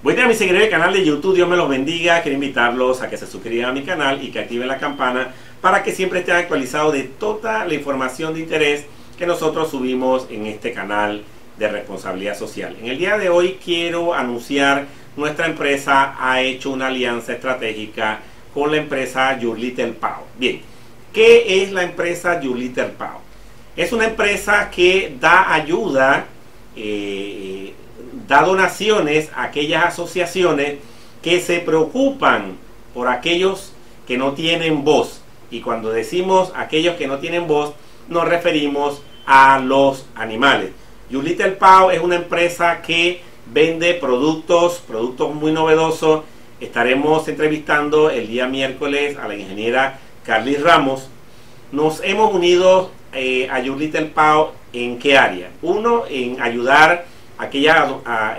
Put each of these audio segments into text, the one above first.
Voy a mis seguidores del canal de YouTube, Dios me los bendiga. Quiero invitarlos a que se suscriban a mi canal y que activen la campana para que siempre estén actualizados de toda la información de interés que nosotros subimos en este canal de responsabilidad social. En el día de hoy quiero anunciar nuestra empresa ha hecho una alianza estratégica con la empresa Your Little Pau. Bien, ¿qué es la empresa Your Little Pau? Es una empresa que da ayuda eh, da donaciones a aquellas asociaciones que se preocupan por aquellos que no tienen voz. Y cuando decimos aquellos que no tienen voz, nos referimos a los animales. You Little Pau es una empresa que vende productos, productos muy novedosos. Estaremos entrevistando el día miércoles a la ingeniera Carly Ramos. Nos hemos unido eh, a You Little Pau en qué área? Uno, en ayudar aquellas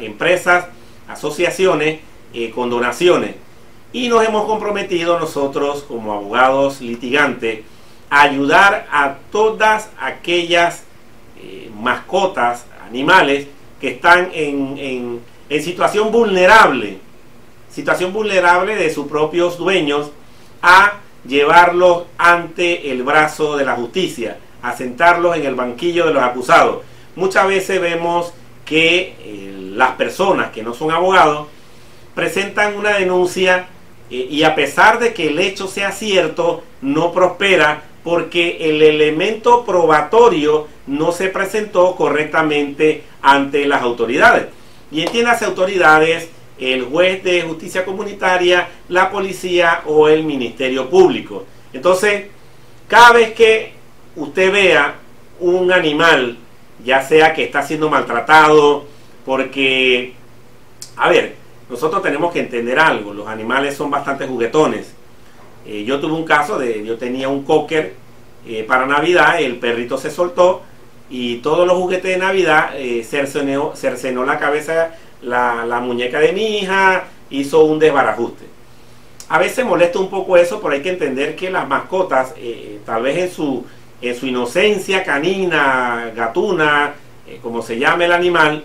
empresas, asociaciones eh, con donaciones. Y nos hemos comprometido nosotros como abogados litigantes a ayudar a todas aquellas eh, mascotas, animales que están en, en situación vulnerable, situación vulnerable de sus propios dueños, a llevarlos ante el brazo de la justicia, a sentarlos en el banquillo de los acusados. Muchas veces vemos que eh, las personas que no son abogados presentan una denuncia eh, y a pesar de que el hecho sea cierto, no prospera porque el elemento probatorio no se presentó correctamente ante las autoridades. Y en las autoridades, el juez de justicia comunitaria, la policía o el ministerio público. Entonces, cada vez que usted vea un animal ya sea que está siendo maltratado, porque, a ver, nosotros tenemos que entender algo, los animales son bastante juguetones. Eh, yo tuve un caso de, yo tenía un cocker eh, para Navidad, el perrito se soltó y todos los juguetes de Navidad eh, cercenó, la cabeza, la, la, muñeca de mi hija, hizo un desbarajuste. A veces molesta un poco eso, pero hay que entender que las mascotas, tal vez en su en su inocencia canina, gatuna, eh, como se llame el animal,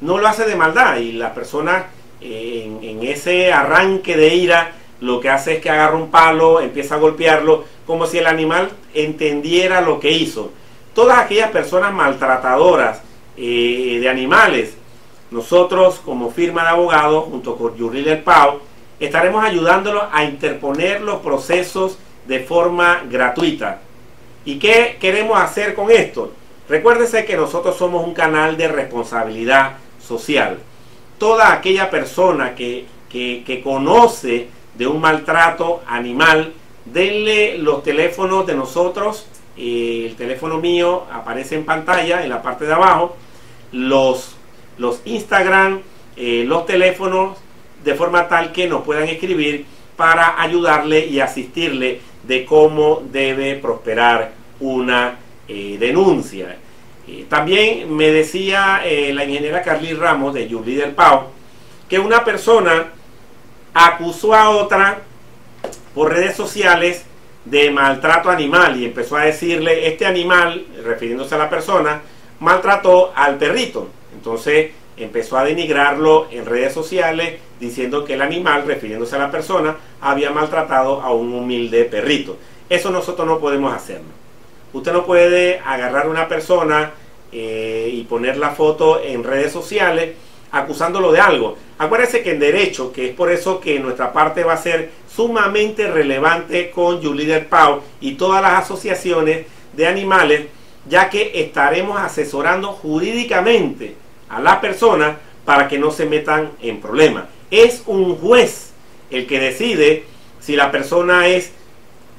no lo hace de maldad y la persona eh, en, ese arranque de ira lo que hace es que agarra un palo, empieza a golpearlo, como si el animal entendiera lo que hizo. Todas aquellas personas maltratadoras eh, de animales, nosotros como firma de abogados, junto con Yuri del Pau, estaremos ayudándolos a interponer los procesos de forma gratuita. ¿Y qué queremos hacer con esto? Recuérdese que nosotros somos un canal de responsabilidad social. Toda aquella persona que, conoce de un maltrato animal, denle los teléfonos de nosotros. Eh, el teléfono mío aparece en pantalla en la parte de abajo. Los, los Instagram, eh, los teléfonos, de forma tal que nos puedan escribir para ayudarle y asistirle de cómo debe prosperar una eh, denuncia. Eh, también me decía eh, la ingeniera Carly Ramos de Julie del Pau que una persona acusó a otra por redes sociales de maltrato animal y empezó a decirle este animal, refiriéndose a la persona, maltrató al perrito. Entonces empezó a denigrarlo en redes sociales diciendo que el animal, refiriéndose a la persona, había maltratado a un humilde perrito. Eso nosotros no podemos hacerlo. Usted no puede agarrar a una persona eh, y poner la foto en redes sociales acusándolo de algo. Acuérdese que en derecho, que es por eso que nuestra parte va a ser sumamente relevante con Julider Pau y todas las asociaciones de animales, ya que estaremos asesorando jurídicamente a la persona para que no se metan en problemas. Es un juez el que decide si la persona es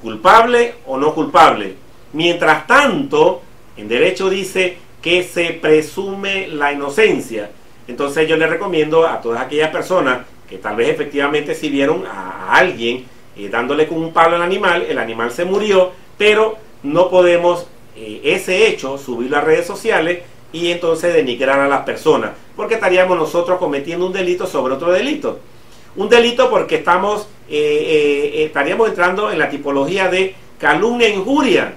culpable o no culpable. Mientras tanto, en derecho dice que se presume la inocencia. Entonces yo le recomiendo a todas aquellas personas que tal vez efectivamente si vieron a alguien eh, dándole con un palo al animal, el animal se murió, pero no podemos eh, ese hecho subirlo a redes sociales y entonces denigrar a las personas, porque estaríamos nosotros cometiendo un delito sobre otro delito. Un delito porque estamos, eh, estaríamos entrando en la tipología de calumnia e injuria.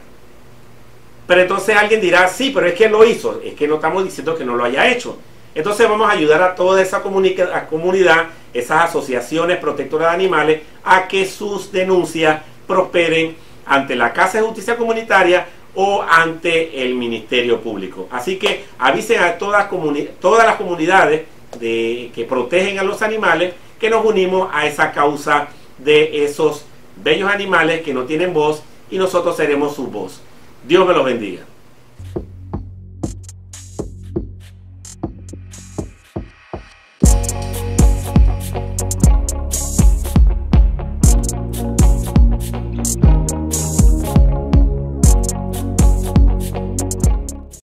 Pero entonces alguien dirá, sí, pero es que lo hizo. Es que no estamos diciendo que no lo haya hecho. Entonces vamos a ayudar a toda esa comunidad, esas asociaciones protectoras de animales, a que sus denuncias prosperen ante la Casa de Justicia Comunitaria o ante el Ministerio Público. Así que avisen a todas, las comunidades de, que protegen a los animales que nos unimos a esa causa de esos bellos animales que no tienen voz y nosotros seremos su voz. Dios me los bendiga.